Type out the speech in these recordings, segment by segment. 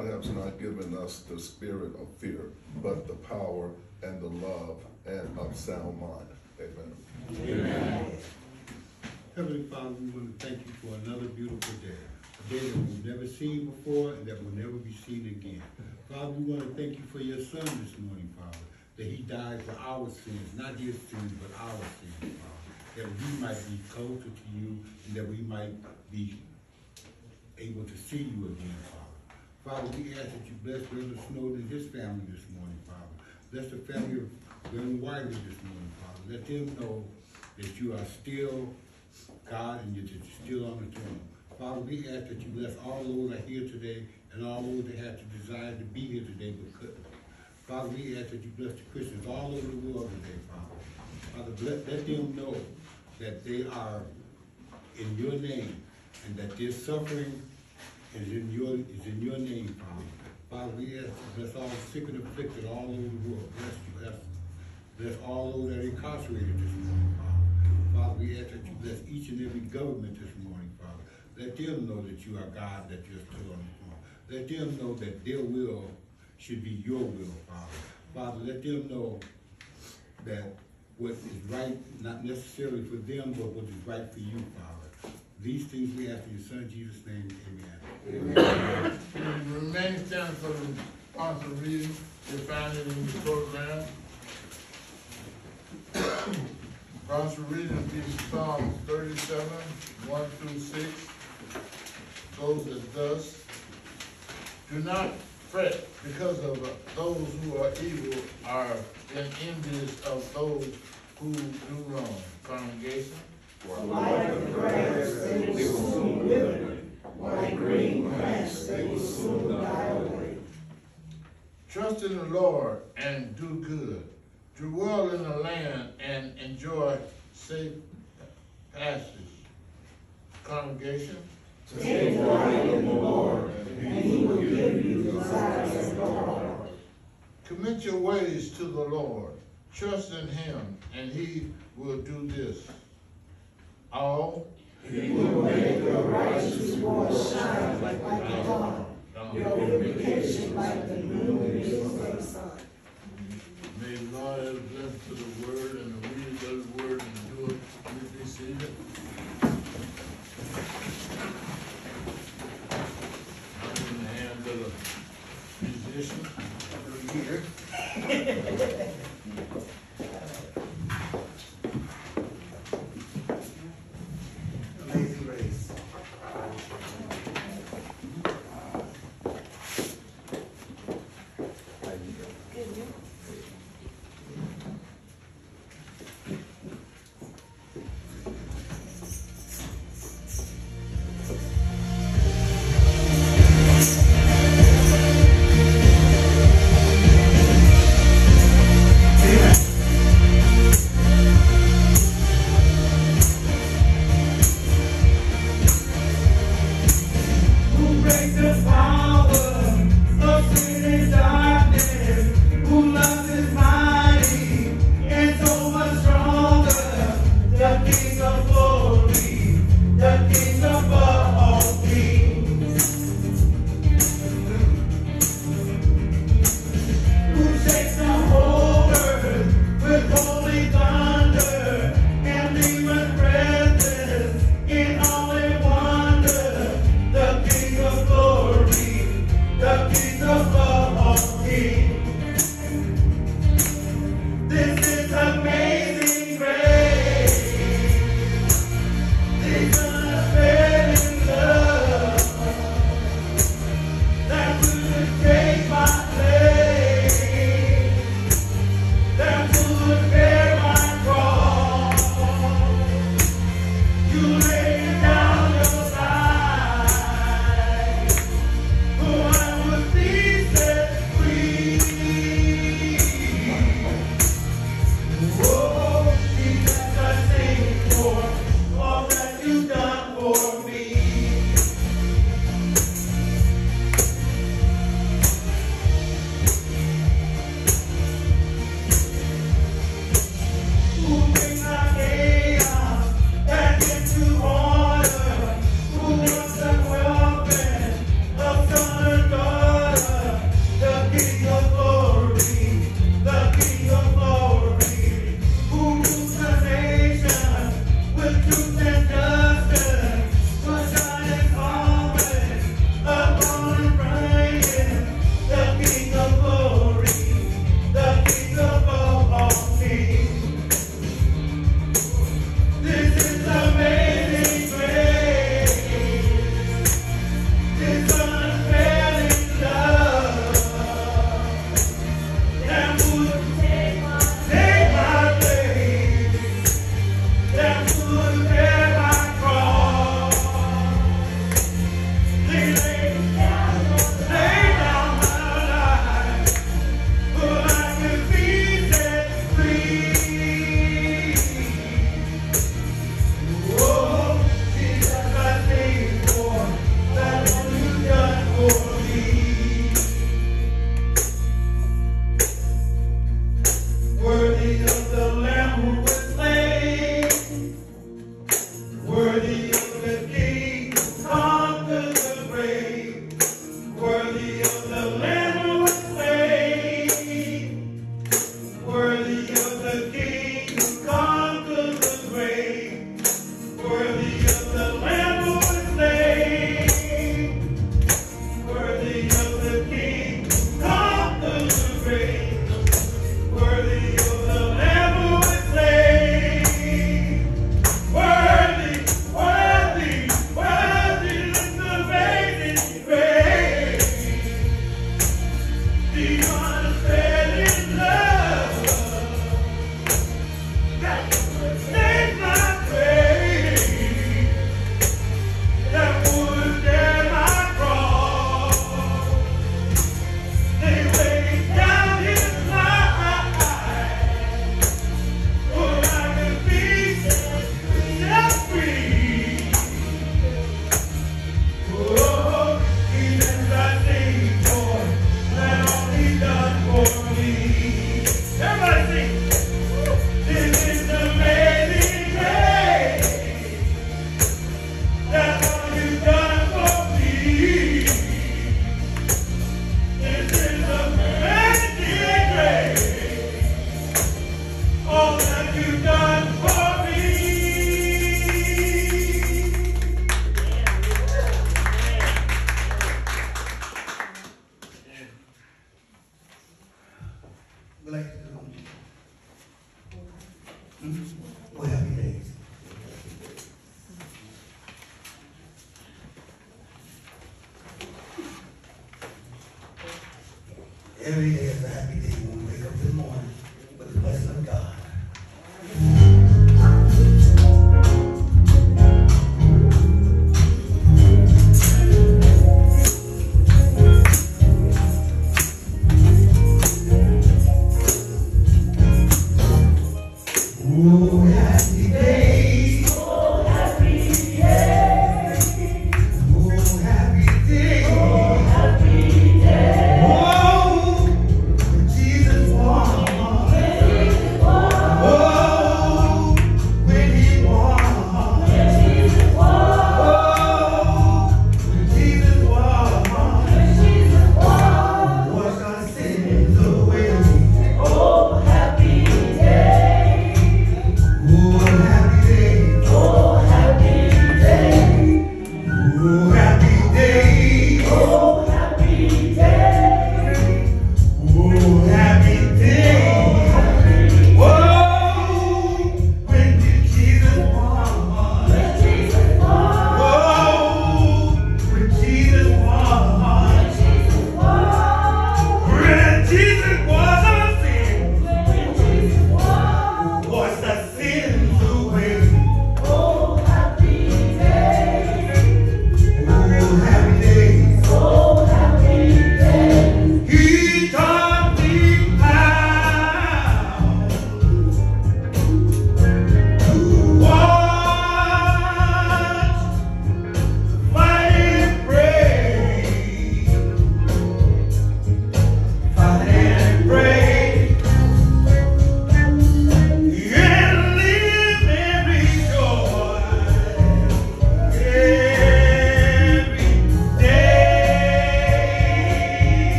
God has not given us the spirit of fear, but the power and the love and of sound mind. Amen. Amen. Heavenly Father, we want to thank you for another beautiful day. A day that we've never seen before and that will never be seen again. Father, we want to thank you for your son this morning, Father, that he died for our sins, not his sins, but our sins, Father, that we might be closer to you and that we might be able to see you again, Father. Father, we ask that you bless Brother Snowden and his family this morning, Father. Bless the family of Reverend Wiley this morning, Father. Let them know that you are still God and you're still on the throne. Father, we ask that you bless all those that are here today and all those that have the desire to be here today but couldn't. Father, we ask that you bless the Christians all over the world today, Father. Father, let, let them know that they are in your name and that their suffering is in your is in your name, Father. Father, we ask to bless all sick and afflicted all over the world. Bless you, bless, bless all those that are incarcerated this morning, Father. Father, we ask that you bless each and every government this morning, Father. Let them know that you are God, that you're still on the throne. Let them know that their will should be your will, Father. Father, let them know that what is right, not necessarily for them, but what is right for you, Father. These things we ask in your son Jesus' name, amen. Remain standing for the sponsor reading, you find it in the program. Sponsor reading will be Psalm thirty-seven, one through six. Goes as thus. Do not fret because of those who are evil are in envious of those who do wrong. Congregation? Like grass, they will soon. Like green grass, they will soon die away. Trust in the Lord and do good. Dwell in the land and enjoy safe passage. Congregation, Take delight in the Lord, and he will give you the desires of your heart. commit your ways to the Lord. Trust in him, and he will do this. All He will make your righteous voice shine like the dawn, your vindication like the noonday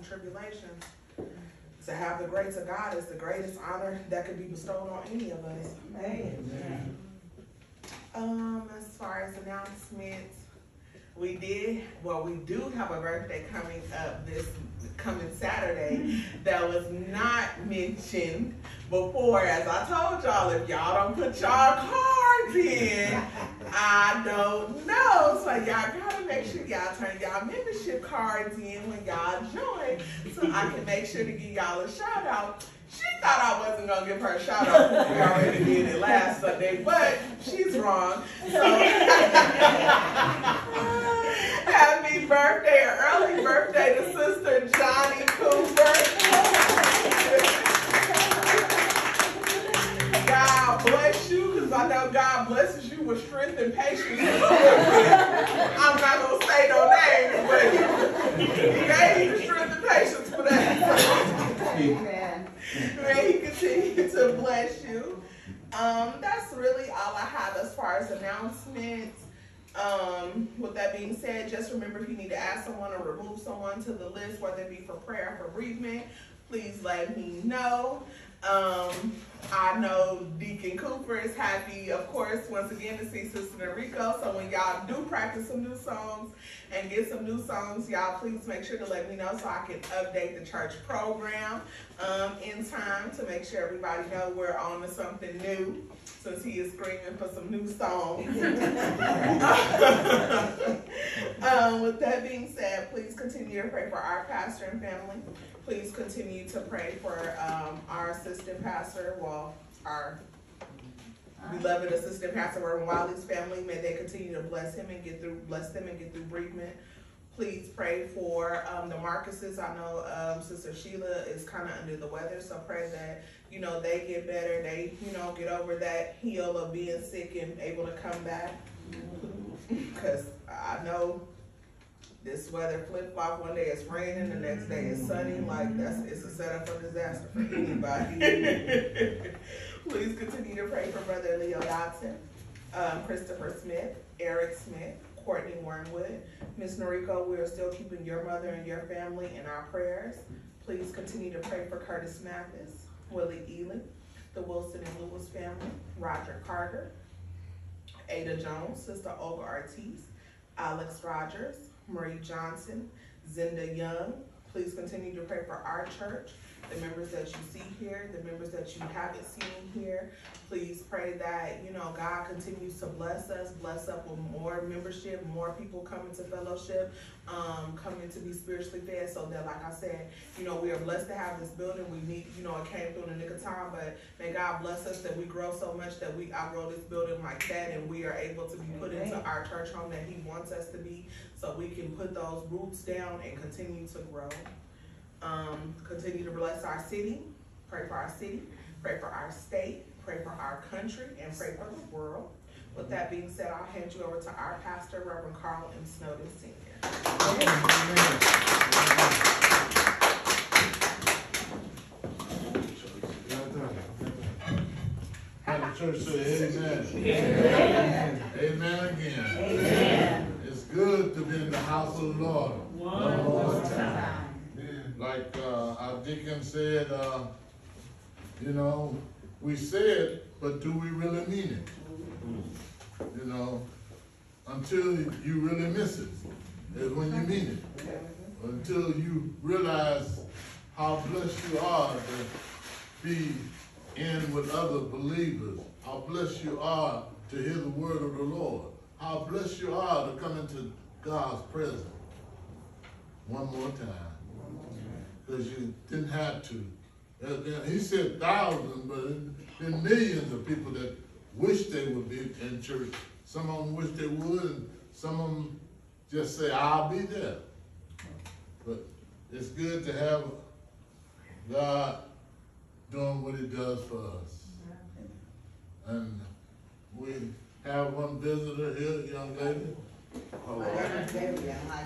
and tribulations. To have the grace of God is the greatest honor that could be bestowed on any of us. Amen. Um, as far as announcements, we did, well, we do have a birthday coming up this coming Saturday that was not mentioned before, as I told y'all, if y'all don't put y'all cards in, I don't know. So y'all gotta make sure y'all turn y'all membership cards in when y'all join so I can make sure to give y'all a shout out. She thought I wasn't gonna give her a shout out because we already did it last Sunday, but she's wrong. So happy birthday, early birthday to sister Johnny Cooper. God bless you, because I know God blesses you with strength and patience. I'm not gonna say no names, but he gave you strength and patience for that. Amen. May he continue to bless you. Um, that's really all I have as far as announcements. Um, with that being said, just remember if you need to add someone or remove someone to the list, whether it be for prayer or for bereavement, please let me know. Um, I know Deacon Cooper is happy, of course, once again to see Sister Enrico. So when y'all do practice some new songs and get some new songs, y'all please make sure to let me know so I can update the church program um, in time to make sure everybody know we're on to something new. Since he is screaming for some new songs. um, with that being said, please continue to pray for our pastor and family. Please continue to pray for um, our assistant pastor, our beloved assistant pastor, Reverend Wiley's family. May they continue to bless him and get through, bless them and get through bereavement. Please pray for um, the Marcuses. I know um, Sister Sheila is kind of under the weather, so pray that you know they get better. They you know get over that heel of being sick and able to come back. Because I know this weather flip flop. One day it's raining, the next day it's sunny. Like that's it's a setup for disaster for anybody. Please continue to pray for Brother Leo Dodson, um, Christopher Smith, Eric Smith, Courtney Wormwood, Miss Noriko. We are still keeping your mother and your family in our prayers. Please continue to pray for Curtis Mathis, Willie Ely, the Wilson and Lewis family, Roger Carter, Ada Jones, Sister Olga Ortiz, Alex Rogers, Marie Johnson, Zinda Young. Please continue to pray for our church, the members that you see here, the members that you haven't seen here. Please pray that, you know, God continues to bless us, bless up with more membership, more people coming to fellowship, um, coming to be spiritually fed so that, like I said, you know, we are blessed to have this building. We need, you know, it came through in the nick of time, but may God bless us that we grow so much that we outgrow this building like that and we are able to be put into our church home that He wants us to be so we can put those roots down and continue to grow. Um, continue to bless our city, pray for our city, pray for our state, pray for our country, and pray for the world. With that being said, I'll hand you over to our pastor, Reverend Carl M. Snowden Sr. And the church say amen. Amen again. Amen. It's good to be in the house of the Lord. One more time. Like, uh, our deacon said, uh, you know, we say it, but do we really mean it? You know, until you really miss it, is when you mean it. Until you realize how blessed you are to be in with other believers. How blessed you are to hear the word of the Lord. How blessed you are to come into God's presence. One more time. Because you didn't have to. He said thousands, but there millions of people that wish they would be in church. Some of them wish they would, and some of them just say, I'll be there. But it's good to have God doing what he does for us. And we have one visitor here, young lady. Oh, My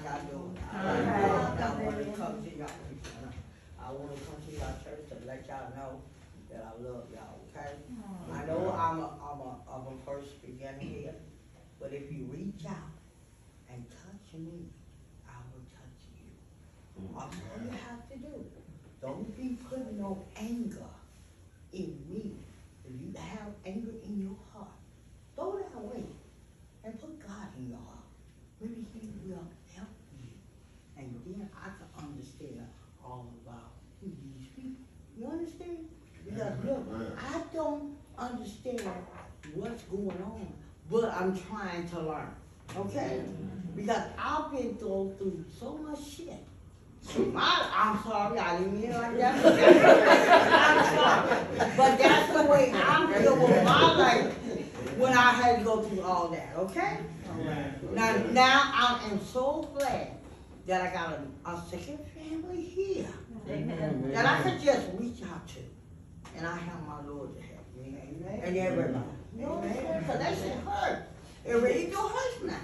I wanna come to y'all, I wanna come to y'all church to let y'all know that I love y'all, okay? I know I'm a, I'm a, I'm a first beginner here, but if you reach out and touch me, I will touch you. Mm. That's all you have to do. Don't be putting no anger in me. If you have anger in your heart, throw that away and put God in your heart. Maybe He will help you. And then I can understand all about who these people. You understand? Because look, I don't understand what's going on, but I'm trying to learn. Okay? Mm-hmm. Because I've been through, through so much shit. My, I'm sorry, I didn't mean like that. I'm sorry. But that's the way I feel with my life when I had to go through all that, okay? Now, now I am so glad that I got a, a second family here that I could just reach out to. And I have my Lord to help me. And everybody. You know what I'm saying? Cause that shit hurt. It really do hurt now.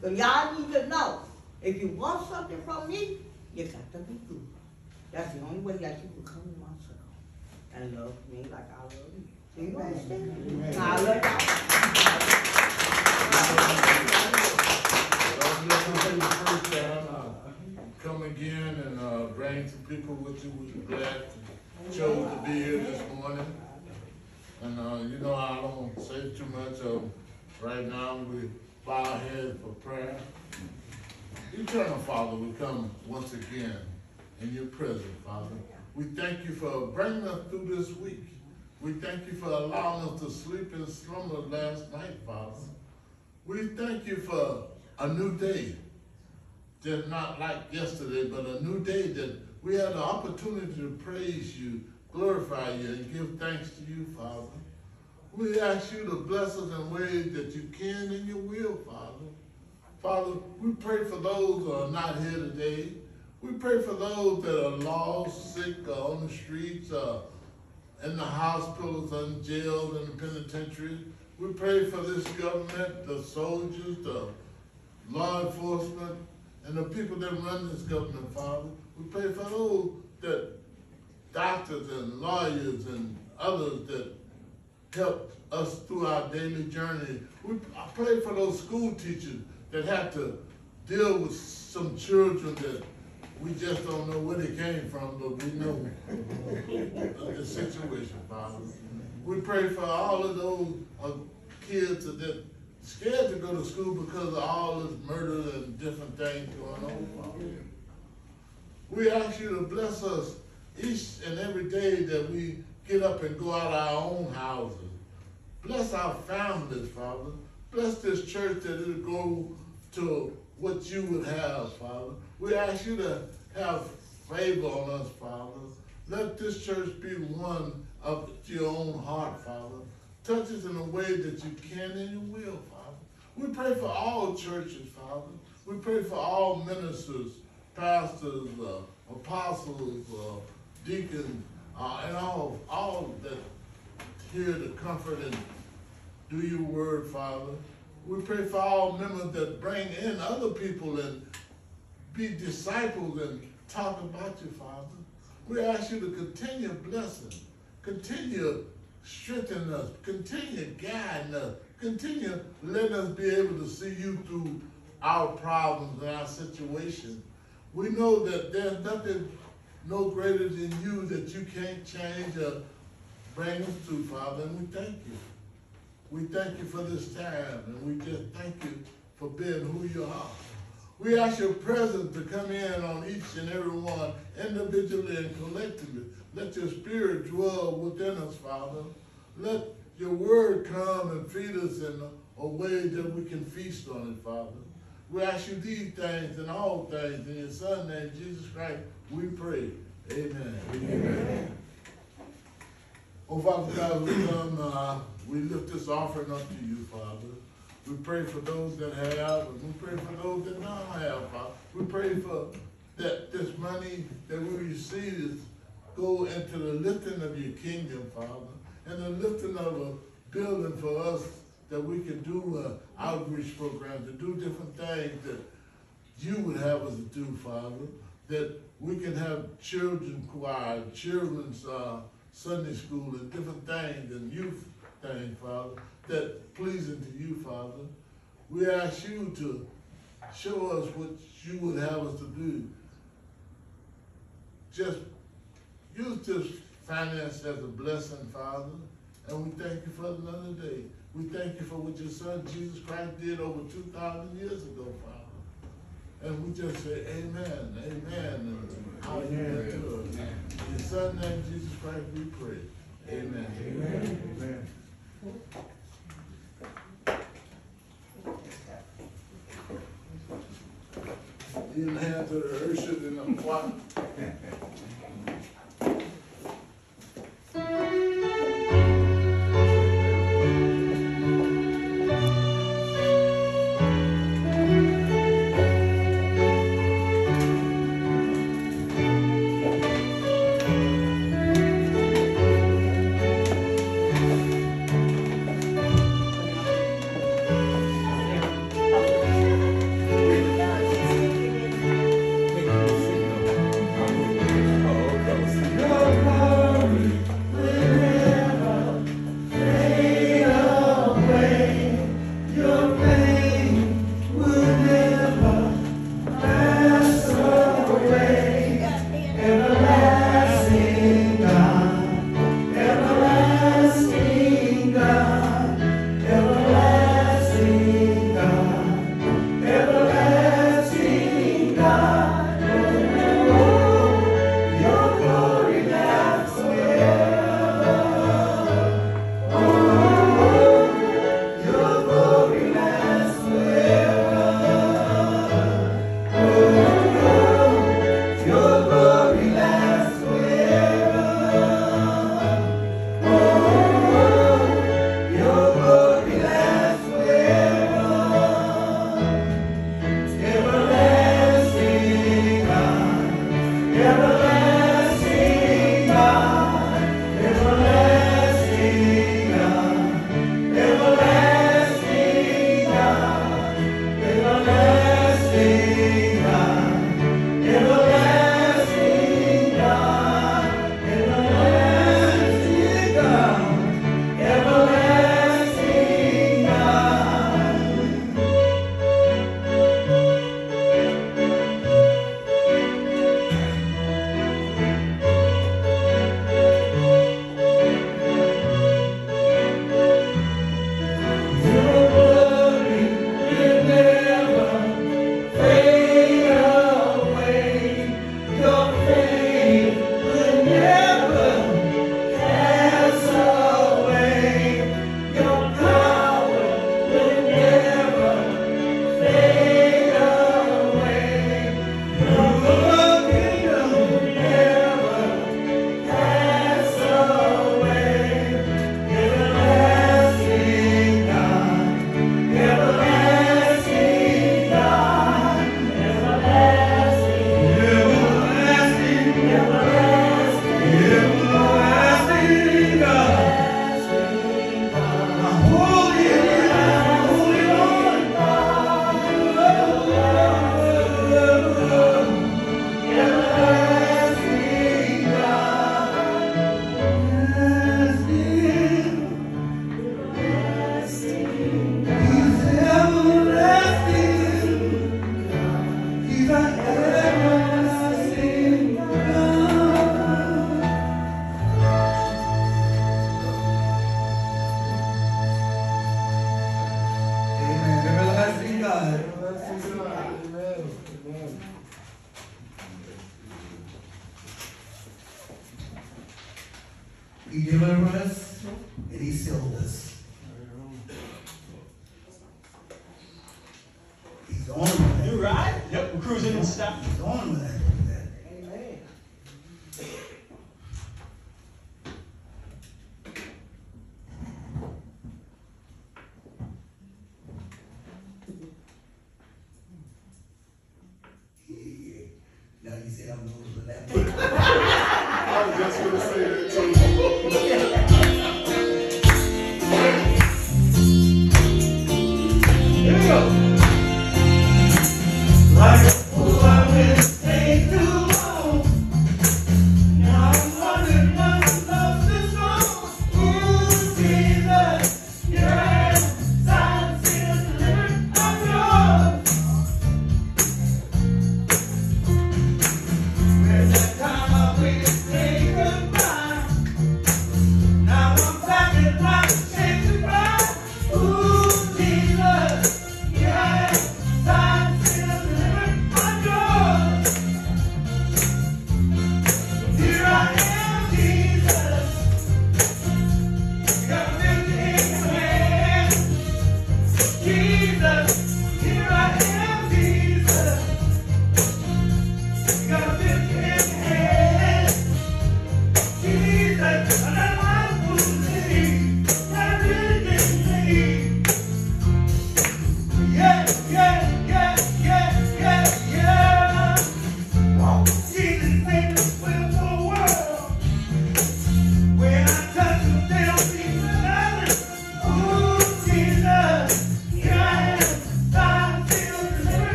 So y'all need to know, if you want something from me, you got to be good. That's the only way that you can come to my circle and love me like I love you. Do you understand? Now, I love y'all. I'm just gonna say the first time, come again and, uh, bring some people with you, we're glad you chose to be here this morning. And, uh, you know, I don't say too much, uh, right now, we bow our heads for prayer. Eternal Father, we come once again in your presence, Father. We thank you for bringing us through this week. We thank you for allowing us to sleep in slumber last night, Father. We thank you for a new day. Just not like yesterday, but a new day that we have the opportunity to praise you, glorify you, and give thanks to you, Father. We ask you to bless us in ways that you can and you will, Father. Father, we pray for those who are not here today. We pray for those that are lost, sick, on the streets, in the hospitals, in jails, in the penitentiary. We pray for this government, the soldiers, the law enforcement, and the people that run this government, Father. We pray for those that doctors and lawyers and others that help us through our daily journey. We, I pray for those school teachers that have to deal with some children that we just don't know where they came from, but we know the situation, Father. We pray for all of those uh, kids that scared to go to school because of all this murder and different things going on, Father. We ask you to bless us each and every day that we get up and go out our own houses. Bless our families, Father. Bless this church that it'll go to what you would have, Father. We ask you to have favor on us, Father. Let this church be one of your own heart, Father. Touch us in a way that you can and you will, Father. We pray for all churches, Father. We pray for all ministers, pastors, uh, apostles, uh, deacons, uh, and all, all that hear the comfort and do your word, Father. We pray for all members that bring in other people and be disciples and talk about you, Father. We ask you to continue blessing, continue strengthening us, continue guiding us, continue letting us be able to see you through our problems and our situation. We know that there's nothing no greater than you that you can't change or bring us to, Father, and we thank you. We thank you for this time, and we just thank you for being who you are. We ask your presence to come in on each and every one, individually and collectively. Let your spirit dwell within us, Father. Let your word come and feed us in a, way that we can feast on it, Father. We ask you these things and all things in your Son's name, Jesus Christ, we pray. Amen. Amen. Oh, Father God, we come, uh, we lift this offering up to you, Father. We pray for those that have, and we pray for those that don't have, Father. We pray for that this money that we receive is go into the lifting of your kingdom, Father, and the lifting of a building for us that we can do uh, outreach programs, to do different things that you would have us to do, Father, that we can have children choir, children's uh, Sunday school, and different things, and youth things, Father, that pleasing to you, Father. We ask you to show us what you would have us to do. Just use this finance as a blessing, Father, and we thank you for another day. We thank you for what your son Jesus Christ did over two thousand years ago, Father. And we just say amen, amen, and hallelujah to us. In your son name, Jesus Christ, we pray. Amen. Amen. Amen. didn't have to the Urshid in the choir.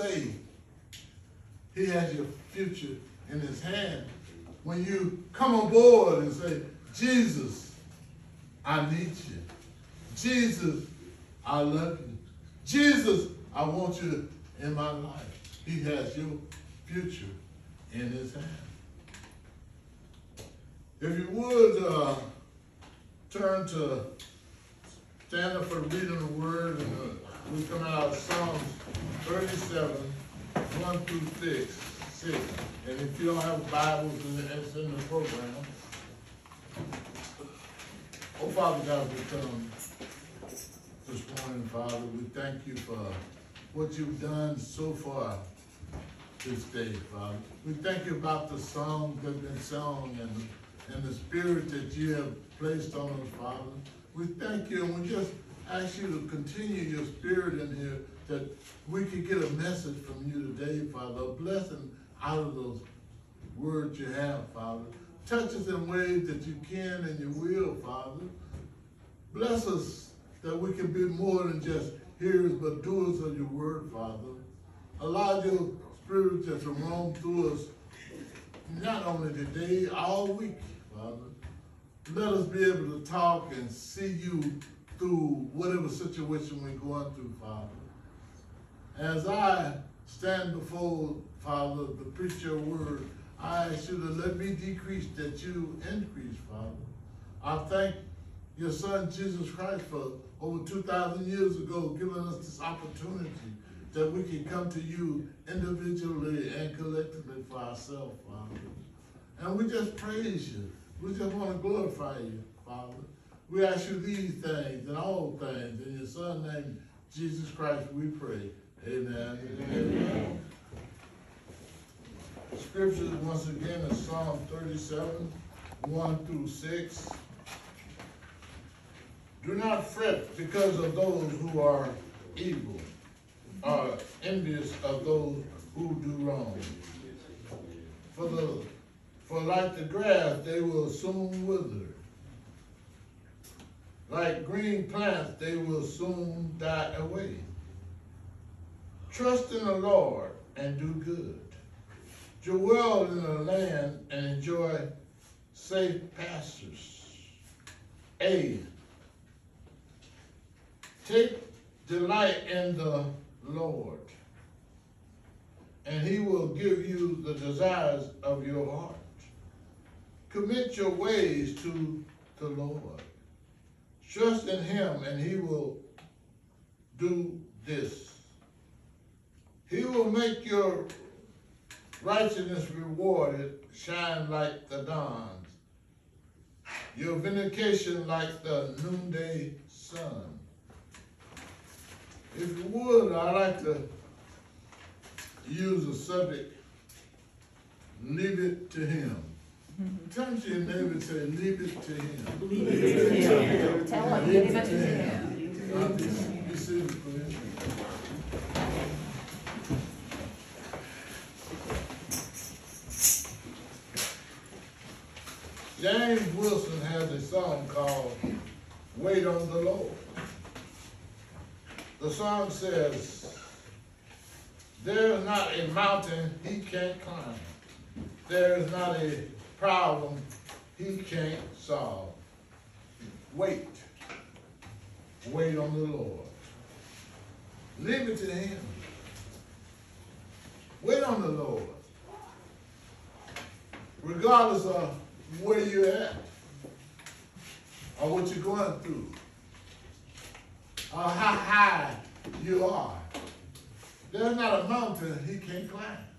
Say, he has your future in his hand. When you come aboard and say, Jesus, I need you. Jesus, I love you. Jesus, I want you in my life. He has your future in his hand. If you would, uh, turn to, stand up for reading the word, and uh, we come out of Psalms thirty-seven, one through six, six. And if you don't have a Bible, it's in the program. Oh, Father God, we come this morning, Father, we thank you for what you've done so far this day, Father. We thank you about the songs that have been sung and, and the spirit that you have placed on us, Father. We thank you and we just ask you to continue your spirit in here that we could get a message from you today, Father, a blessing out of those words you have, Father. Touch us in ways that you can and you will, Father. Bless us that we can be more than just hearers but doers of your word, Father. Allow your spirit to roam through us, not only today, all week, Father. Let us be able to talk and see you through whatever situation we're going through, Father. As I stand before, Father, to preach your word, I ask you to let me decrease that you increase, Father. I thank your son Jesus Christ for over 2,000 years ago giving us this opportunity that we can come to you individually and collectively for ourselves, Father. And we just praise you. We just want to glorify you, Father. We ask you these things and all things. In your son name, Jesus Christ, we pray. Amen. Amen. Scriptures once again is Psalm 37, 1 through 6. Do not fret because of those who are evil, are envious of those who do wrong. For the for like the grass they will soon wither. Like green plants they will soon die away. Trust in the Lord and do good. Dwell in the land and enjoy safe pastures. A. Take delight in the Lord, and he will give you the desires of your heart. Commit your ways to the Lord. Trust in him, and he will do this. He will make your righteousness rewarded shine like the dawns, your vindication like the noonday sun. If you would, I'd like to use a subject, leave it to him. Turn to your neighbor and say, leave it to him. Leave it to him. Tell him, leave it to him. James Wilson has a song called Wait on the Lord. The song says, There is not a mountain he can't climb. There is not a problem he can't solve. Wait. Wait on the Lord. Leave it to him. Wait on the Lord. Regardless of where you're at or what you're going through or how high you are. There's not a mountain he can't climb.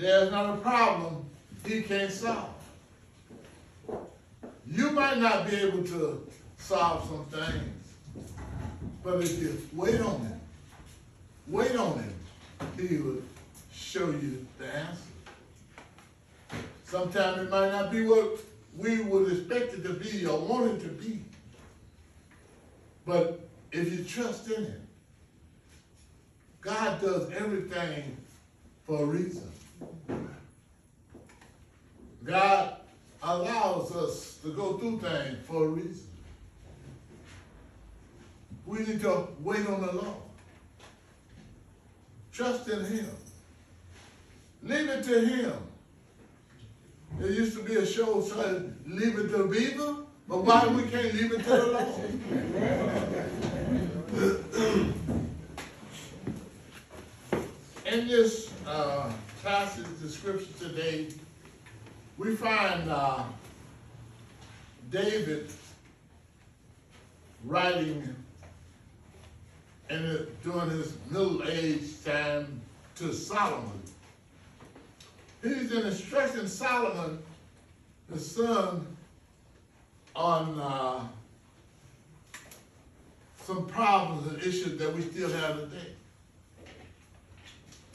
There's not a problem he can't solve. You might not be able to solve some things, but if you wait on him, wait on him, he will show you the answer. Sometimes it might not be what we would expect it to be or want it to be. But if you trust in him, God does everything for a reason. God allows us to go through things for a reason. We need to wait on the Lord. Trust in Him. Leave it to Him. There used to be a show said, leave it to the Beaver, but why we can't leave it to the Lord? In this uh, passage, the scripture today, we find uh, David writing and during his middle age time to Solomon. He's instructing Solomon, his son, on uh, some problems and issues that we still have today.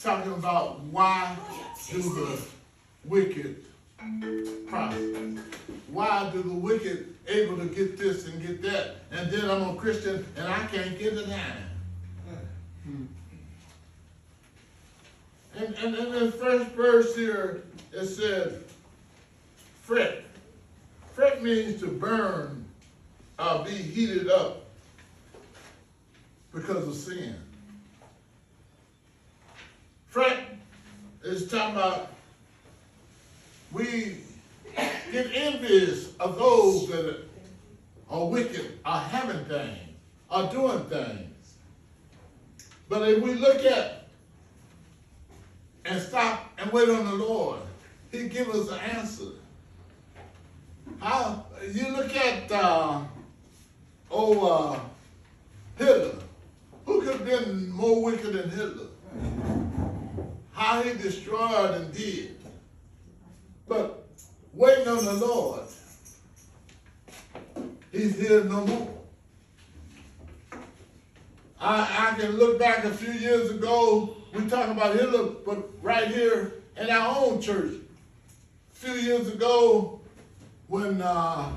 Talking about why do the wicked prosper? Why do the wicked able to get this and get that? And then I'm a Christian and I can't get a dime. And, and in the first verse here, it said, fret. Fret means to burn or be heated up because of sin. Fret is talking about we get envious of those that are wicked, are having things, are doing things. But if we look at and stop and wait on the Lord, He give us an answer. How you look at uh, oh uh, Hitler, who could have been more wicked than Hitler? How he destroyed and did. But waiting on the Lord, He's here no more. I, I can look back a few years ago, we talk about Hitler, but right here in our own church, a few years ago, when uh,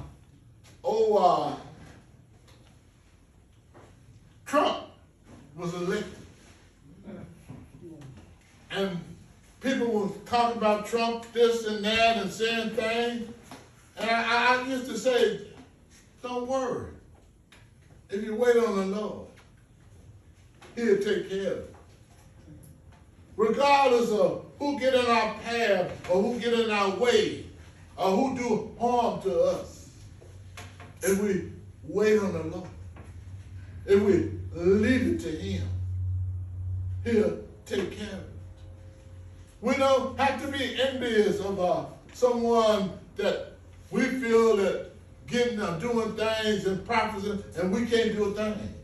oh uh, Trump was elected, and people were talking about Trump this and that and saying things, and I, I used to say, don't worry, if you wait on the Lord, He'll take care of it. Regardless of who get in our path or who get in our way or who do harm to us, if we wait on the Lord, if we leave it to Him, He'll take care of it. We don't have to be envious of uh, someone that we feel that getting or doing things and practicing and we can't do a thing.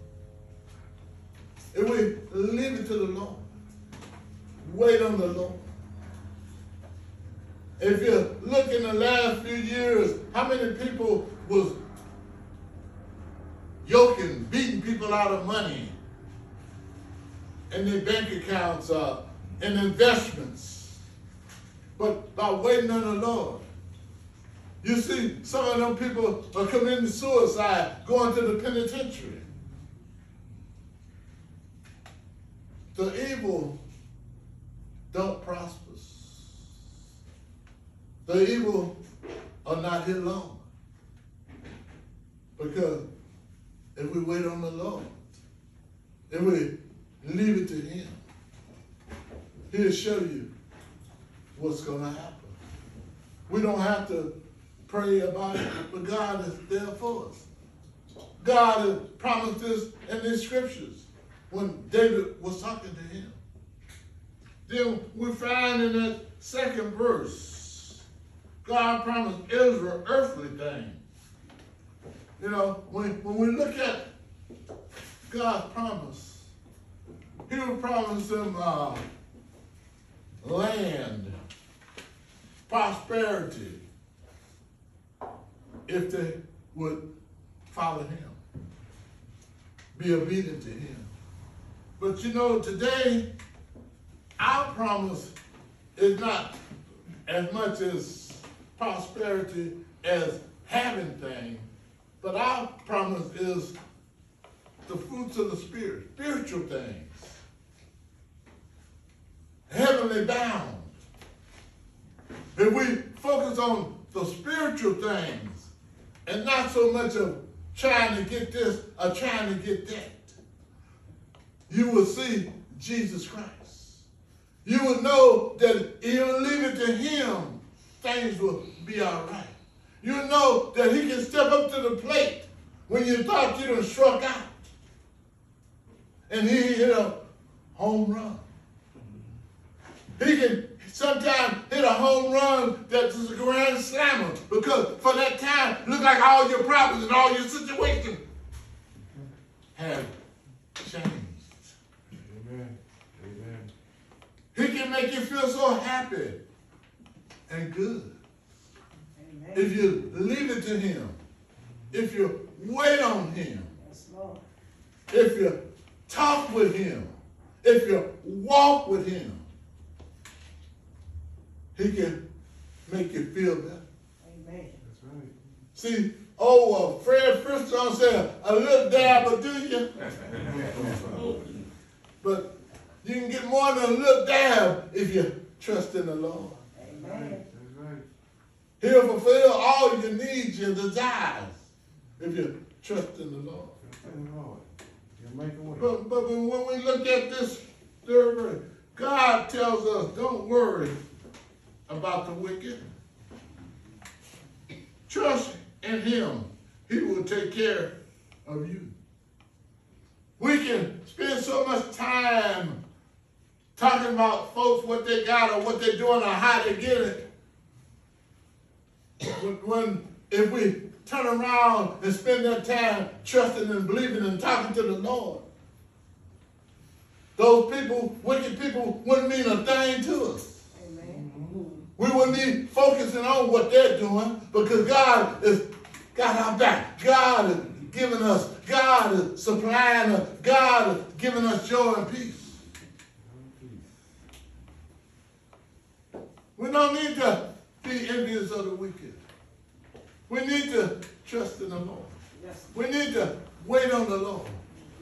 If we leave it to the Lord, wait on the Lord. If you look in the last few years, how many people was yoking, beating people out of money in their bank accounts uh, and investments, but by waiting on the Lord. You see, some of them people are committing suicide, going to the penitentiary. The evil don't prosper. The evil are not here long. Because if we wait on the Lord, if we leave it to Him, He'll show you what's going to happen. We don't have to pray about it, but God is there for us. God has promised this in the scriptures when David was talking to him. Then we find in that second verse, God promised Israel earthly things. You know, when, when we look at God's promise, He will promise them uh, land, prosperity, if they would follow him, be obedient to him. But you know, today, our promise is not as much as prosperity as having things, but our promise is the fruits of the Spirit, spiritual things, heavenly bound. If we focus on the spiritual things and not so much of trying to get this or trying to get that, you will see Jesus Christ. You will know that if you leave it to Him, things will be all right. You know that He can step up to the plate when you thought you done struck out. And He hit a home run. He can sometimes hit a home run that's a grand slammer because for that time, look like all your problems and all your situations have changed. Amen. Amen. He can make you feel so happy and good. If you leave it to him, if you wait on him, Yes, Lord. if you talk with him, if you walk with him, he can make you feel better. Amen. That's right. See, oh, uh, Fred Flintstone said, a little dab will do you. But you can get more than a little dab if you trust in the Lord. Amen. That's right. He'll fulfill all your needs, your desires, if you trust in the Lord. Thank the Lord. You're making way. But, but when we look at this third verse, God tells us, don't worry about the wicked. Trust in him. He will take care of you. We can spend so much time talking about folks, what they got or what they're doing or how they get it. When, when if we turn around and spend that time trusting and believing and talking to the Lord, those people, wicked people, wouldn't mean a thing to us. We wouldn't be focusing on what they're doing because God is got our back. God is giving us, God is supplying us, God is giving us joy and peace. We don't need to be envious of the wicked. We need to trust in the Lord. Yes. We need to wait on the Lord.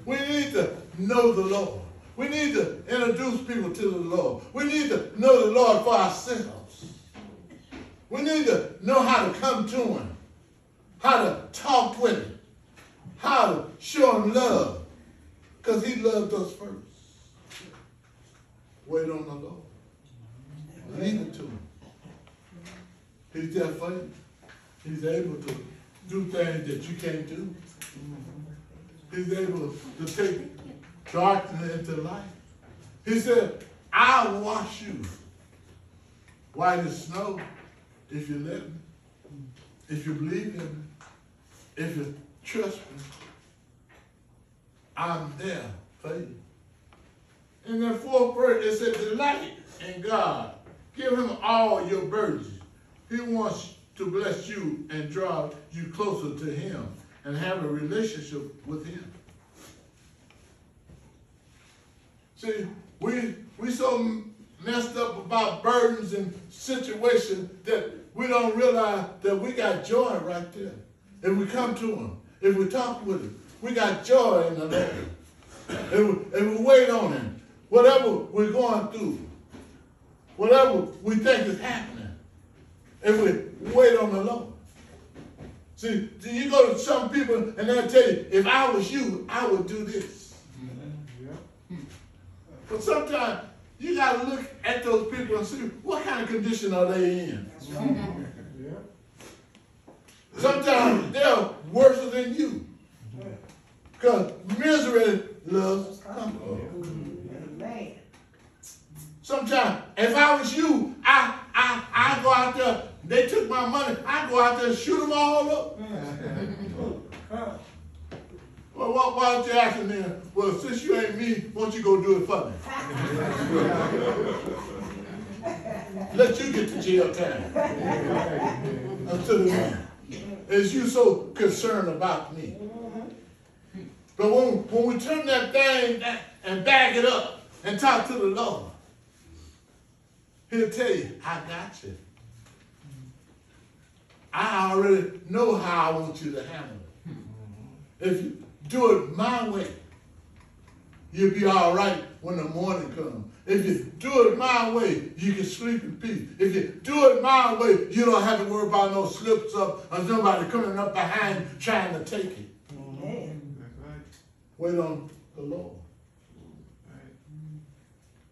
We need to know the Lord. We need to introduce people to the Lord. We need to know the Lord for ourselves. We need to know how to come to Him, how to talk with Him, how to show Him love, because He loved us first. Wait on the Lord. It to Him. He's there for you. He's able to do things that you can't do. He's able to take darkness into light. He said, I'll wash you white as snow if you let me, if you believe in me, if you trust me. I'm there for you. In the fourth verse, it said, delight in God. Give him all your burdens. He wants to bless you and draw you closer to him and have a relationship with him. See, we we so messed up about burdens and situations that we don't realize that we got joy right there. If we come to him, if we talk with him, we got joy in the Lord. If we, we wait on him, whatever we're going through, whatever we think is happening, if we wait on the Lord. See, you go to some people and they'll tell you, if I was you, I would do this. But sometimes you gotta look at those people and see what kind of condition are they in. That's right. Yeah. Sometimes they're worse than you. Because misery loves company. Amen. Sometimes, if I was you, I I I go out there. They took my money. I go out there and shoot them all up. Well, why, why don't you ask them then? Well, since you ain't me, why don't you go do it for me? Let you get to jail time. Until is you so concerned about me. But when, when we turn that thing and back it up and talk to the Lord, He'll tell you, I got you. I already know how I want you to handle it. If you do it my way, you'll be all right when the morning comes. If you do it my way, you can sleep in peace. If you do it my way, you don't have to worry about no slips up or somebody coming up behind trying to take it. Amen. Wait on the Lord.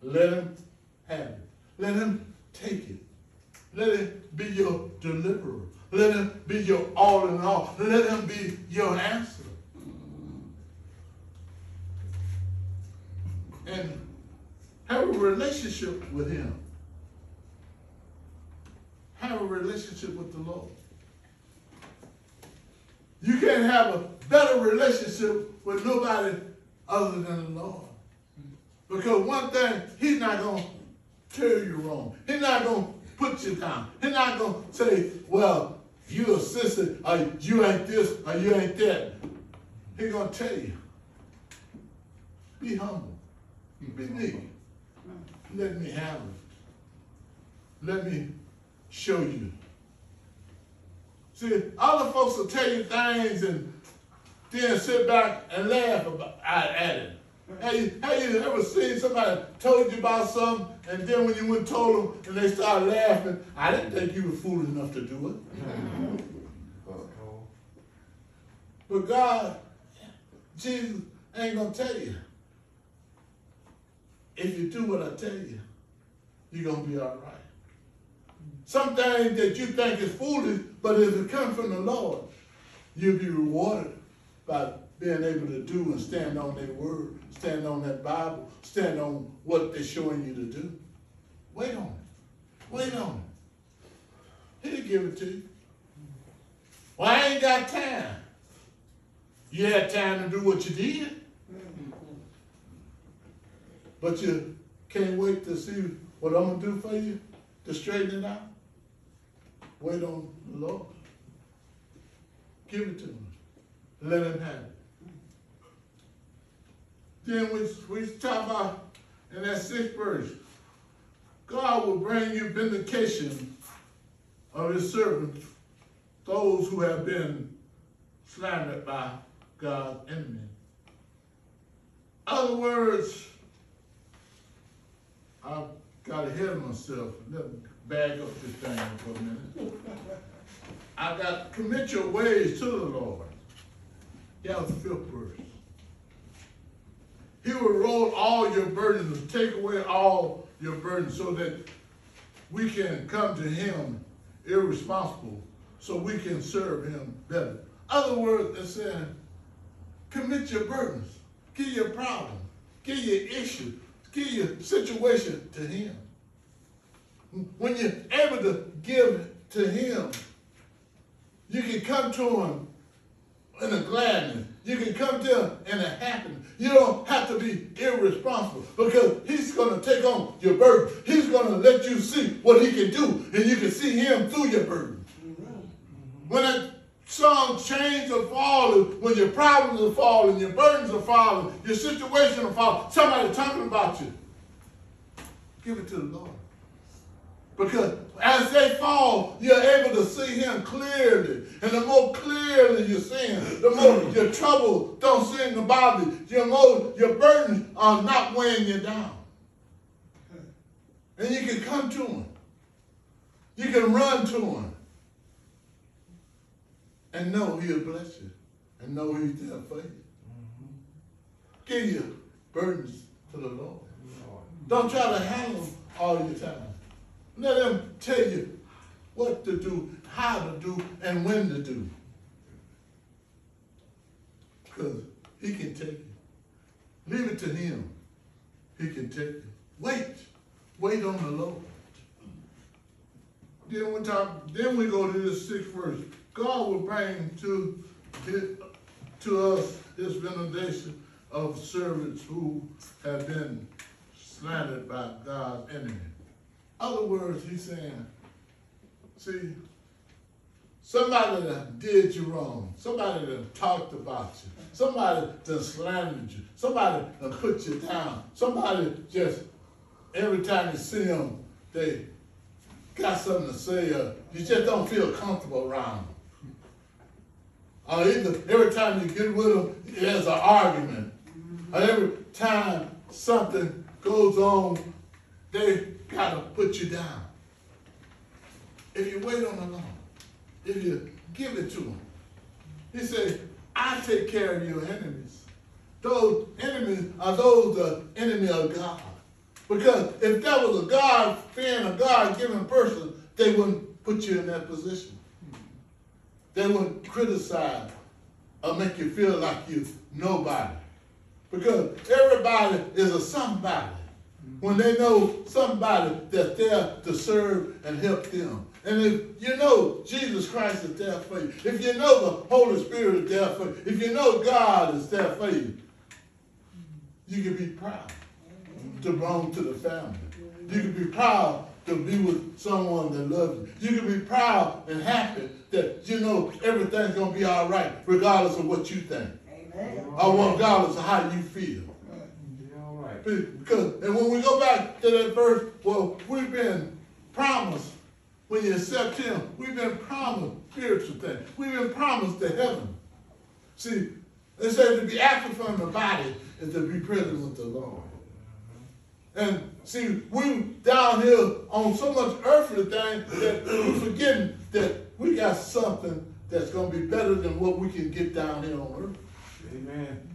Let him have it. Let him take it. Let him be your deliverer. Let him be your all in all. Let him be your answer. And have a relationship with him. Have a relationship with the Lord. You can't have a better relationship with nobody other than the Lord. Because one thing, he's not going to tell you wrong. He's not going to put you down. He's not going to say, well, you a sister, or you ain't this, or you ain't that. He's going to tell you, be humble. Be meek. Let me have it. Let me show you. See, other folks will tell you things and then sit back and laugh about, at, it. Have you, have you ever seen somebody told you about something and then when you went and told them and they started laughing, I didn't think you were fool enough to do it. Uh-huh. But God, Jesus ain't gonna tell you. If you do what I tell you, you're gonna be all right. Some things that you think is foolish, but if it comes from the Lord, you'll be rewarded by being able to do and stand on their word, stand on that Bible, stand on what they're showing you to do. Wait on it. Wait on it. He'll give it to you. Well, I ain't got time. You had time to do what you did. But you can't wait to see what I'm gonna do for you to straighten it out. Wait on the Lord. Give it to him. Let him have it. Then we, we talk about in that sixth verse, God will bring you vindication of his servants, those who have been slandered by God's enemy. Other words, I got ahead of myself. Let me bag up this thing for a minute. I got commit your ways to the Lord. That was the fifth verse. He will roll all your burdens and take away all your burdens so that we can come to him irresponsible, so we can serve him better. Other words, it's saying, commit your burdens, give your problem, give your issue, give your situation to him. When you're able to give to him, you can come to him in a gladness. You can come to him in a happiness. You don't have to be irresponsible because he's going to take on your burden. He's going to let you see what he can do, and you can see him through your burden. Mm-hmm. When that song change or fall, when your problems are falling, your burdens are falling, your situation are falling, somebody talking about you, give it to the Lord. Because as they fall, you're able to see him clearly. And the more clearly you see him, the more your trouble don't seem to bother you. Your more your burdens are not weighing you down. And you can come to him. You can run to him. And know he'll bless you. And know he's there for you. Give your burdens to the Lord. Don't try to handle them all your time. Let him tell you what to do, how to do, and when to do. Because he can take it. Leave it to him. He can take it. Wait. Wait on the Lord. Then we talk, then we go to this sixth verse. God will bring to to us this vindication of servants who have been slandered by God's enemy. Other words, he's saying, see, somebody that did you wrong, somebody that talked about you, somebody that slandered you, somebody that put you down, somebody just every time you see them, they got something to say, or you just don't feel comfortable around Uh, either every time you get with them, there's an argument. Mm-hmm. Or every time something goes on, they gotta put you down. If you wait on the Lord, if you give it to him, he said, I take care of your enemies. Those enemies are those the enemy of God. Because if that was a God fearing, a God given person, they wouldn't put you in that position. They wouldn't criticize or make you feel like you're nobody. Because everybody is a somebody when they know somebody that's there to serve and help them. And if you know Jesus Christ is there for you, if you know the Holy Spirit is there for you, if you know God is there for you, you can be proud to belong to the family. You can be proud to be with someone that loves you. You can be proud and happy that you know everything's gonna be all right, regardless of what you think, Amen. or regardless of how you feel. Right. Because, and when we go back to that verse, well, we've been promised, when you accept Him, we've been promised spiritual things. We've been promised to heaven. See, they said to be absent from the body is to be present with the Lord. And see, we're down here on so much earthly things that we're forgetting that we got something that's going to be better than what we can get down here on earth. Amen.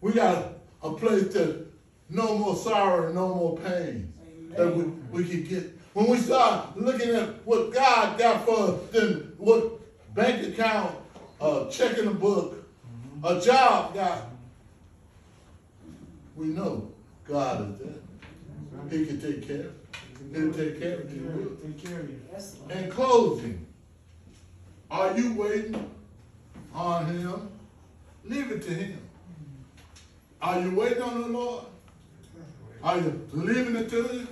We got a place that no more sorrow and no more pain that we, we can get. When we start looking at what God got for us, then what bank account, uh, checking a book, a job got, we know God is there. He can take care of it. He'll take care of you. Take care of you. In closing, are you waiting on him? Leave it to him. Are you waiting on the Lord? Are you leaving it to him?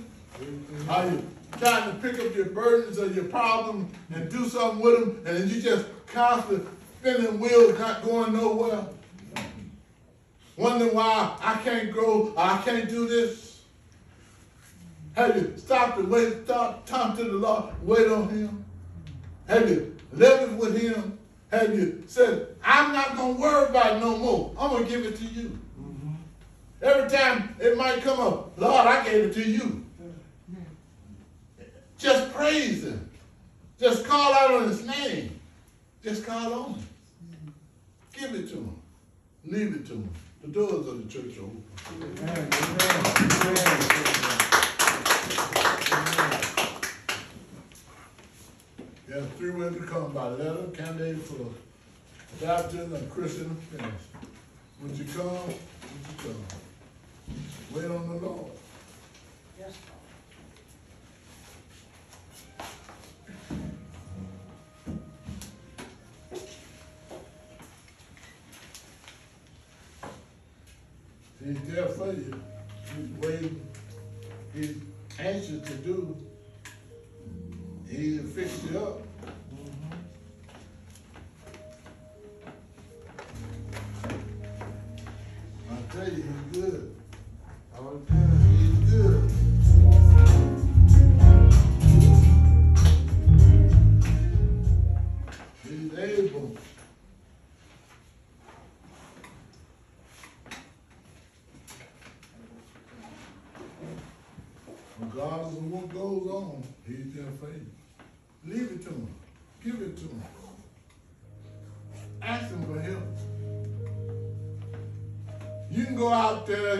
Are you trying to pick up your burdens or your problems and do something with them and then you just constantly spinning wheels not going nowhere? Wondering why I can't grow or I can't do this? Have you stopped and wait, stop, time to the Lord, wait on him? Have you lived with him? Have you said, I'm not going to worry about it no more. I'm going to give it to you. Mm-hmm. Every time it might come up, Lord, I gave it to you. Just praise him. Just call out on his name. Just call on him. Give it to him. Leave it to him. The doors of the church are open. Amen. Amen. Amen. There are three ways to come by letter, candidate for baptism, and Christian finish. Would you come? Would you come? Wait on the Lord. Yes, He's there for you. He's waiting. He's anxious to do. He'll fix you up. I tell you, he's good. All the time.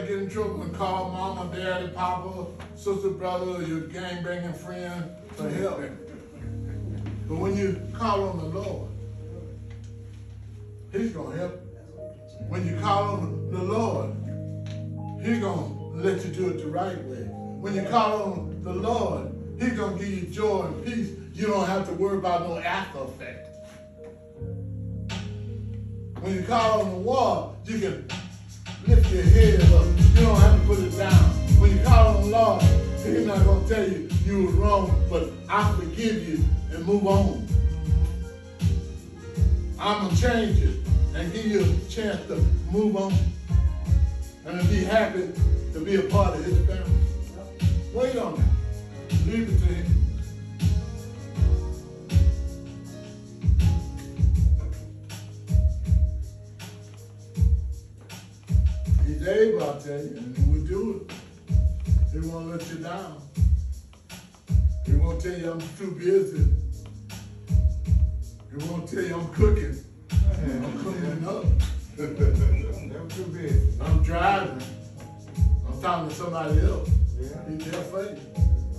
Get in trouble, and call mama, daddy, papa, sister, brother, your gang banging friend for help. But when you call on the Lord, He's gonna help you. When you call on the Lord, He's gonna let you do it the right way. When you call on the Lord, He's gonna give you joy and peace. You don't have to worry about no after effect. When you call on the wall, you can lift your head up. You don't have to put it down. When you call on the Lord, He's not gonna tell you you was wrong, but I forgive you and move on. I'm gonna change it and give you a chance to move on and to be happy to be a part of his family. Wait on it. Leave it to him. He's able, I tell you, and he will do it. He won't let you down. He won't tell you I'm too busy. He won't tell you I'm cooking. I'm cleaning up. Never too busy. I'm driving. I'm talking to somebody else. Yeah. He's there for you.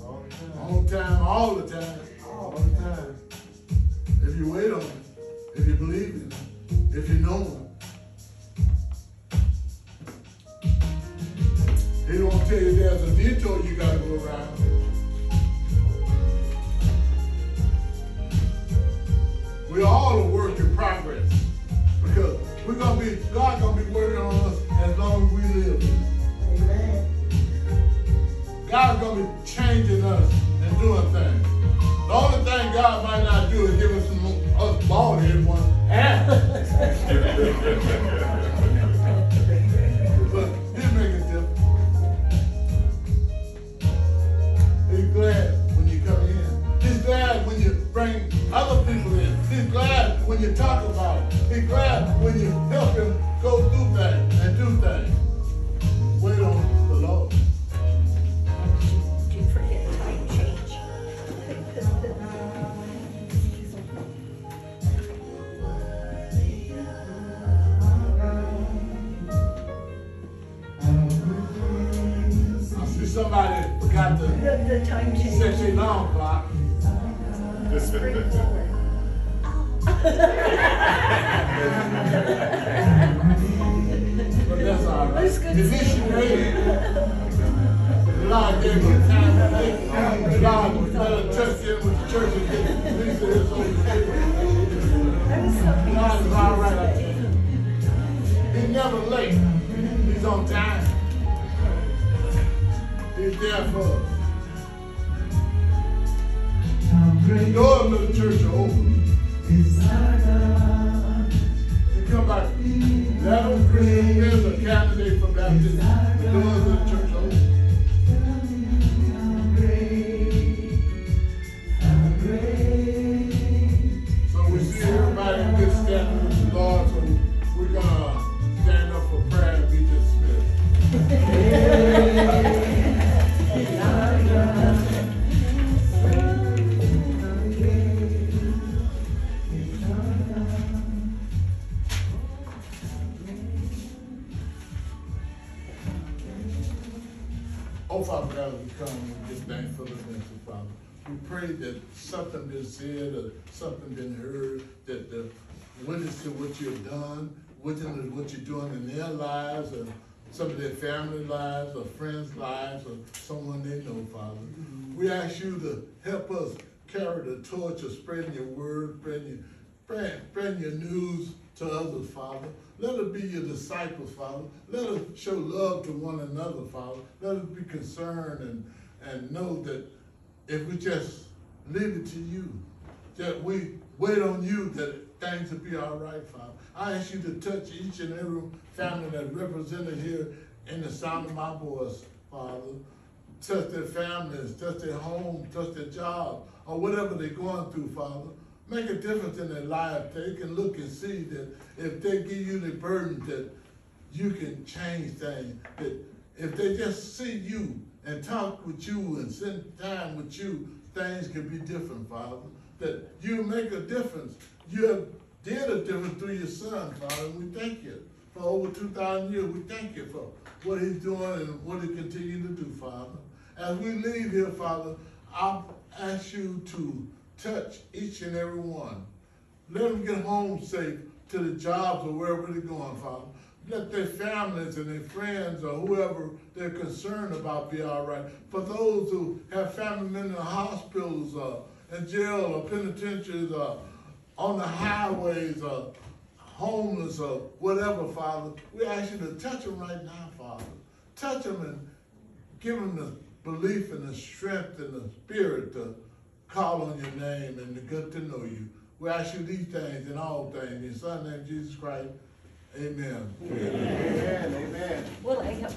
All the time. On time, all the time. All the time. If you wait on him, if you believe in him, if you know him. He don't tell you there's a detour you gotta go around. We're all a work in progress. Because we're gonna be, God gonna be working on us as long as we live. Amen. God's gonna be changing us and doing things. The only thing God might not do is give us some us bald headed one. That something been said or something been heard, that the witness to what you've done, witness to what you're doing in their lives, or some of their family lives, or friends' lives, or someone they know, Father. Mm-hmm. We ask you to help us carry the torch of spreading your word, spreading your, spread- spreading your news to others, Father. Let us be your disciples, Father. Let us show love to one another, Father. Let us be concerned and, and know that if we just leave it to you, that we wait on you, that things will be all right, Father. I ask you to touch each and every family that's represented here in the sound of my voice, Father. Touch their families, touch their home, touch their job, or whatever they're going through, Father. Make a difference in their life. They can look and see that if they give you the burden that you can change things. That if they just see you and talk with you and spend time with you, things can be different, Father. That you make a difference. You have did a difference through your son, Father. And we thank you for over 2,000 years. We thank you for what he's doing and what he continues to do, Father. As we leave here, Father, I ask you to touch each and every one. Let them get home safe to the jobs or wherever they're going, Father. Let their families and their friends or whoever they're concerned about be all right. For those who have family members in the hospitals, uh, in jail or penitentiaries, uh, on the highways, uh, homeless or whatever, Father, we ask you to touch them right now, Father. Touch them and give them the belief and the strength and the spirit to call on your name and to get to know you. We ask you these things and all things, in your son name Jesus Christ, amen. Amen, amen. Well, I have